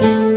Música